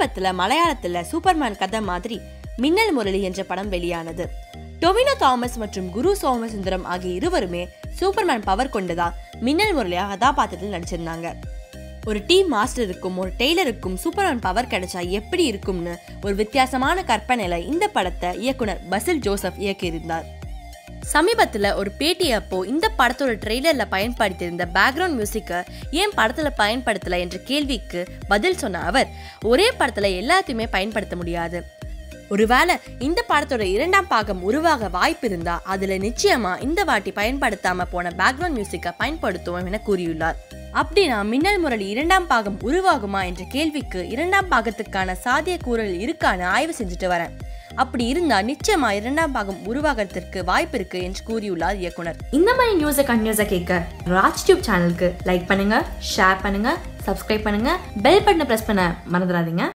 சமீபத்தில் மலையாளத்தில் சூப்பர்மேன் கதை மாதிரி மின்னல் முரளி என்ற படம் வெளியானது. டொமினோ தாமஸ் மற்றும் குரு சோமசுந்தரம் ஆகிய இருவருமே சூப்பர்மேன் பவர் கொண்டதா மின்னல் முரளியா கதாபாத்திரத்தில் நடிச்சிருந்தாங்க. ஒரு டீம் மாஸ்டருக்கும் ஒரு டெய்லருக்கும் சூப்பர்மேன் பவர் கிடைச்சா எப்படி இருக்கும்னு ஒரு வித்தியாசமான கற்பனையில இந்த படத்தை இயக்குனர் பசில் ஜோசப் இயக்கியிருந்தார். சமீபத்தில் ஒரு பேட்டி அப்போ இந்த படத்தோட ட்ரெய்லர்ல பயன்படுத்தியிருந்த பேக்ரவுண்ட் மியூசிக்கை ஏன் படத்துல பயன்படுத்தலை என்ற கேள்விக்கு பதில் சொன்ன அவர் ஒரே படத்துல எல்லாத்தையுமே பயன்படுத்த முடியாது. ஒருவேளை இந்த படத்தோட இரண்டாம் பாகம் உருவாக வாய்ப்பு இருந்தா அதுல நிச்சயமா இந்த வாட்டி பயன்படுத்தாம போன பேக்ரவுண்ட் மியூசிக்கை பயன்படுத்துவோம் என கூறியுள்ளார். அப்படின்னா மின்னல் முரளி இரண்டாம் பாகம் உருவாகுமா என்ற கேள்விக்கு இரண்டாம் பாகத்துக்கான சாத்தியக்கூறல் இருக்கான்னு ஆய்வு செஞ்சுட்டு வரேன். அப்படி இருந்தா நிச்சயமா இரண்டாம் பாகம் உருவாகிறதுக்கு வாய்ப்பு இருக்கு என்று கூறியுள்ளார் இயக்குனர். இந்த மாதிரி நியூஸை கண்டினியூஸாக கேட்க ராஜ் டியூப் சேனலுக்கு லைக் பண்ணுங்க ஷேர் பண்ணுங்க சப்ஸ்கிரைப் பண்ணுங்க பெல் பட்டனை ப்ரெஸ் பண்ண மறந்துடாதீங்க.